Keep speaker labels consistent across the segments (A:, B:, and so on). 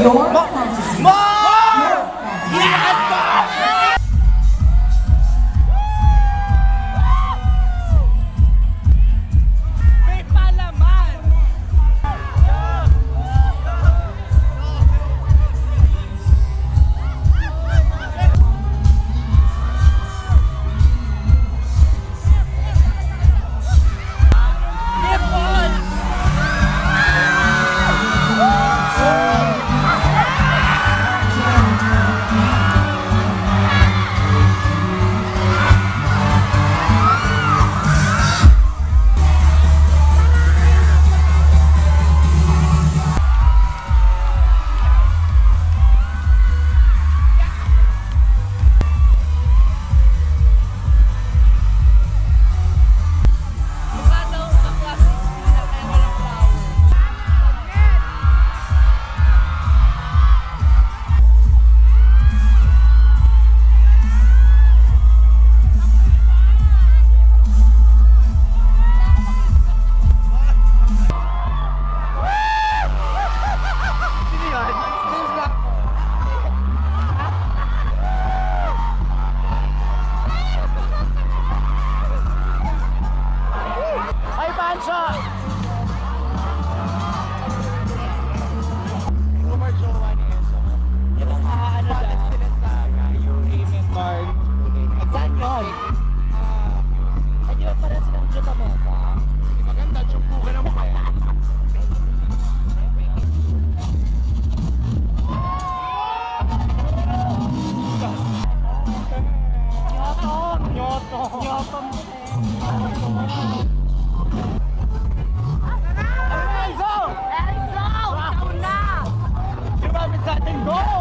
A: Your
B: sa atin, go!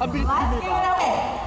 B: I'm gonna.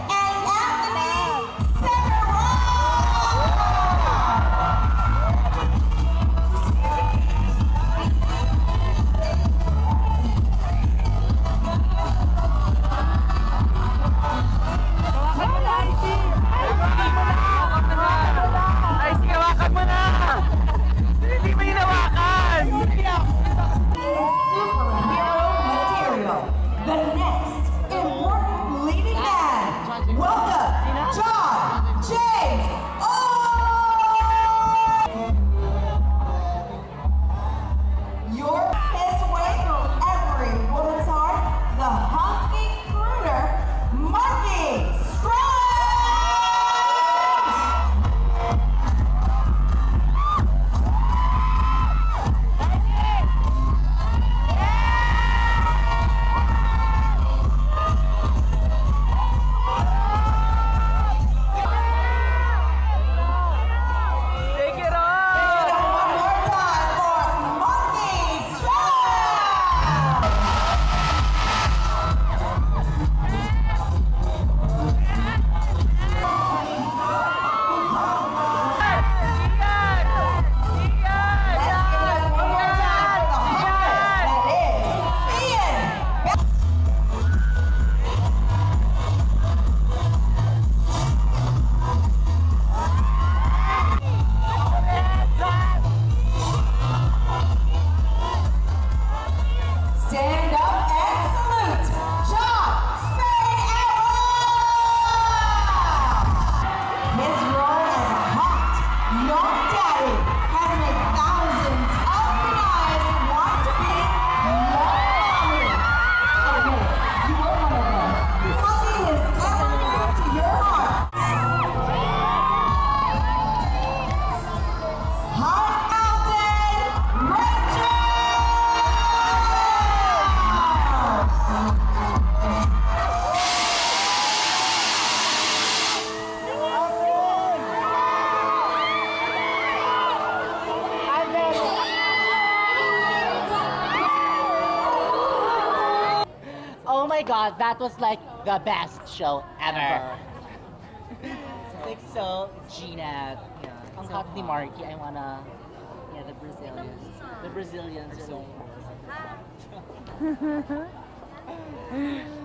B: my god, that was like the best show ever. It's like so, Gina, yeah, ang so hot ni Markki, I wanna, yeah, the Brazilians. The Brazilians are like...